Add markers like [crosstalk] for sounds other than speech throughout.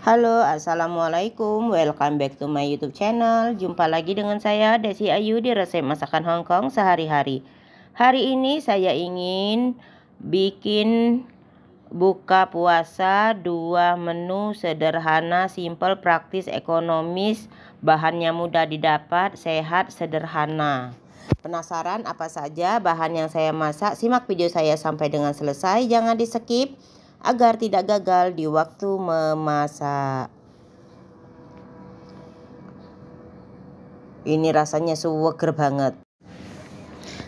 Halo, Assalamualaikum. Welcome back to my YouTube channel. Jumpa lagi dengan saya, Desi Ayu di resep masakan Hong Kong sehari-hari. Hari ini saya ingin bikin buka puasa dua menu sederhana, simple, praktis, ekonomis, bahannya mudah didapat, sehat, sederhana. Penasaran apa saja bahan yang saya masak? Simak video saya sampai dengan selesai, jangan di skip agar tidak gagal di waktu memasak. Ini rasanya seger banget.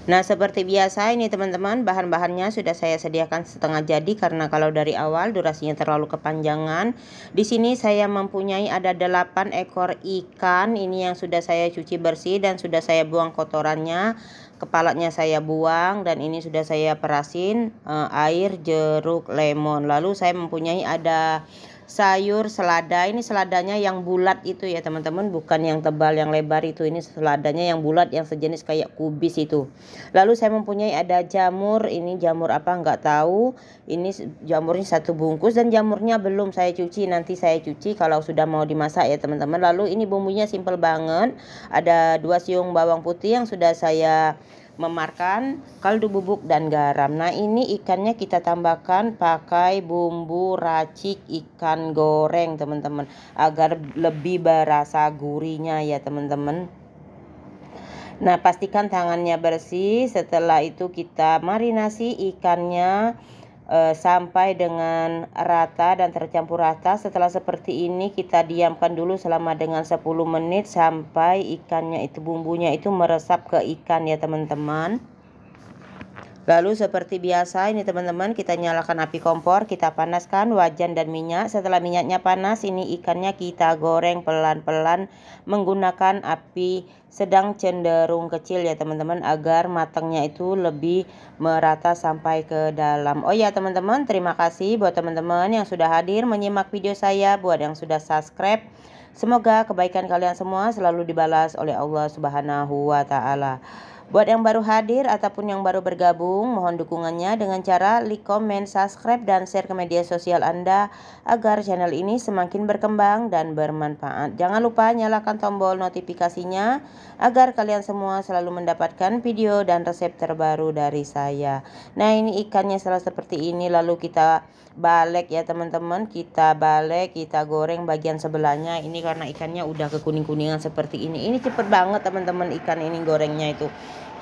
Nah seperti biasa ini teman-teman bahan-bahannya sudah saya sediakan setengah jadi karena kalau dari awal durasinya terlalu kepanjangan. Di sini saya mempunyai ada 8 ekor ikan ini yang sudah saya cuci bersih dan sudah saya buang kotorannya. Kepalanya saya buang dan ini sudah saya perasin uh, air jeruk lemon. Lalu saya mempunyai ada sayur selada. Ini seladanya yang bulat itu ya teman-teman. Bukan yang tebal yang lebar itu. Ini seladanya yang bulat yang sejenis kayak kubis itu. Lalu saya mempunyai ada jamur. Ini jamur apa? Nggak tahu. Ini jamurnya satu bungkus dan jamurnya belum saya cuci. Nanti saya cuci kalau sudah mau dimasak ya teman-teman. Lalu ini bumbunya simple banget. Ada dua siung bawang putih yang sudah saya memarkan kaldu bubuk dan garam. Nah, ini ikannya kita tambahkan pakai bumbu racik ikan goreng, teman-teman, agar lebih berasa gurihnya ya, teman-teman. Nah, pastikan tangannya bersih. Setelah itu kita marinasi ikannya e, sampai dengan rata dan tercampur rata. Setelah seperti ini kita diamkan dulu selama dengan 10 menit sampai ikannya itu bumbunya itu meresap ke ikan ya teman-teman. Lalu seperti biasa ini teman-teman kita nyalakan api kompor, kita panaskan wajan dan minyak. Setelah minyaknya panas ini ikannya kita goreng pelan-pelan menggunakan api sedang cenderung kecil ya teman-teman agar matangnya itu lebih merata sampai ke dalam. Oh ya teman-teman terima kasih buat teman-teman yang sudah hadir menyimak video saya, buat yang sudah subscribe. Semoga kebaikan kalian semua selalu dibalas oleh Allah Subhanahu wa taala. Buat yang baru hadir ataupun yang baru bergabung, mohon dukungannya dengan cara like, comment, subscribe, dan share ke media sosial Anda agar channel ini semakin berkembang dan bermanfaat. Jangan lupa nyalakan tombol notifikasinya agar kalian semua selalu mendapatkan video dan resep terbaru dari saya. Nah ini ikannya salah seperti ini lalu kita balik ya teman-teman kita balik kita goreng bagian sebelahnya ini karena ikannya udah kekuning-kuningan seperti ini ini cepet banget teman-teman ikan ini gorengnya itu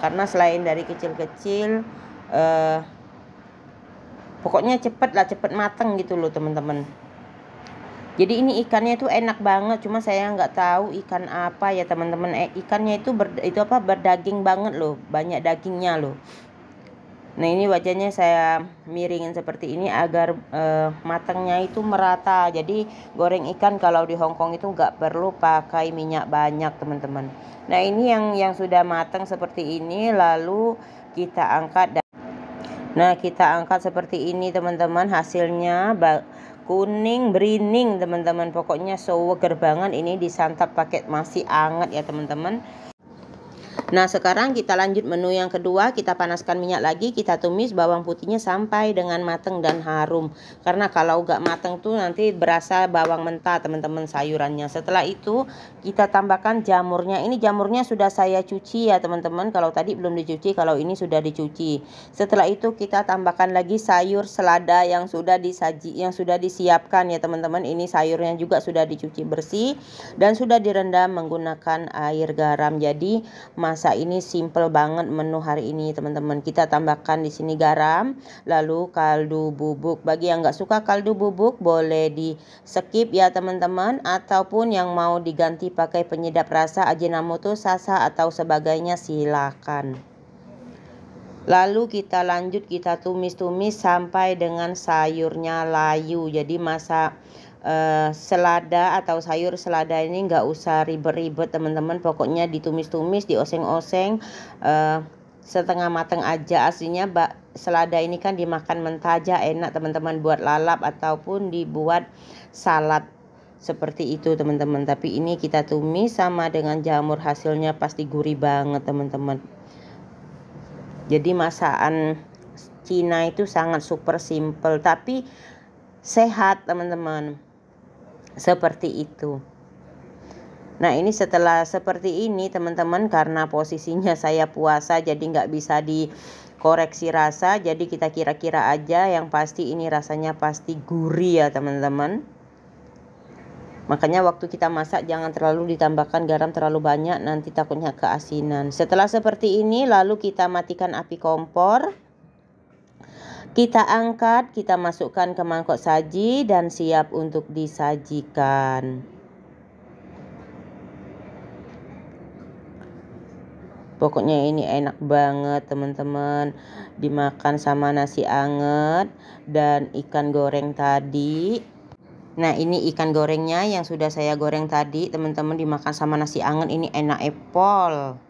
karena selain dari kecil-kecil uh, pokoknya cepet lah cepet mateng gitu loh teman-teman jadi ini ikannya itu enak banget cuma saya nggak tahu ikan apa ya teman-teman eh, ikannya itu ber, itu apa berdaging banget loh banyak dagingnya loh Nah ini wajahnya saya miringin seperti ini agar uh, matangnya itu merata. Jadi goreng ikan kalau di Hongkong itu nggak perlu pakai minyak banyak teman-teman. Nah ini yang yang sudah matang seperti ini lalu kita angkat Nah kita angkat seperti ini teman-teman hasilnya kuning berining teman-teman pokoknya seger banget ini disantap pakai masih anget ya teman-teman Nah sekarang kita lanjut menu yang kedua. Kita panaskan minyak lagi Kita tumis bawang putihnya sampai dengan mateng dan harum. Karena kalau gak mateng tuh nanti berasa bawang mentah teman-teman sayurannya. Setelah itu kita tambahkan jamurnya. Ini jamurnya sudah saya cuci ya teman-teman. Kalau tadi belum dicuci Kalau ini sudah dicuci. Setelah itu kita tambahkan lagi sayur selada yang sudah disaji Yang sudah disiapkan ya teman-teman. Ini sayurnya juga sudah dicuci bersih Dan sudah direndam menggunakan air garam. Jadi mas masak ini simple banget menu hari ini teman-teman. Kita tambahkan di sini garam, lalu kaldu bubuk. Bagi yang nggak suka kaldu bubuk boleh di skip ya teman-teman ataupun yang mau diganti pakai penyedap rasa ajinomoto, sasa atau sebagainya silakan. Lalu kita lanjut kita tumis-tumis sampai dengan sayurnya layu. Jadi masak uh, selada atau sayur selada ini nggak usah ribet-ribet teman-teman. Pokoknya ditumis-tumis dioseng-oseng uh, setengah matang aja. Aslinya bak selada ini kan dimakan mentah aja enak teman-teman buat lalap ataupun dibuat salad. Seperti itu teman-teman. Tapi ini kita tumis sama dengan jamur hasilnya pasti gurih banget teman-teman. Jadi masakan Cina itu sangat super simple tapi sehat teman-teman seperti itu. Nah ini setelah seperti ini teman-teman karena posisinya [laughs] saya puasa jadi nggak bisa dikoreksi rasa jadi kita kira-kira aja yang pasti ini rasanya pasti gurih ya teman-teman. Makanya waktu kita masak jangan terlalu ditambahkan garam terlalu banyak nanti takutnya keasinan. Setelah seperti ini lalu kita matikan api kompor kita angkat, kita masukkan ke mangkok saji dan siap untuk disajikan. Pokoknya ini enak banget teman-teman. Dimakan sama nasi anget dan ikan goreng tadi. Nah ini ikan gorengnya yang sudah saya goreng tadi Teman-teman. Dimakan sama nasi anget ini enak epol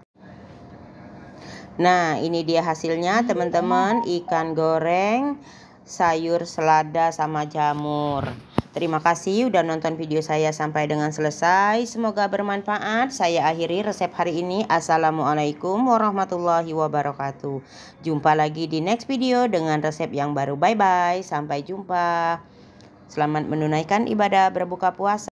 Nah ini dia hasilnya teman-teman Ikan goreng sayur selada sama jamur Terima kasih udah nonton video saya sampai dengan selesai. Semoga bermanfaat. Saya akhiri resep hari ini. Assalamualaikum warahmatullahi wabarakatuh. Jumpa lagi di next video dengan resep yang baru. Bye-bye. Sampai jumpa. Selamat menunaikan ibadah berbuka puasa.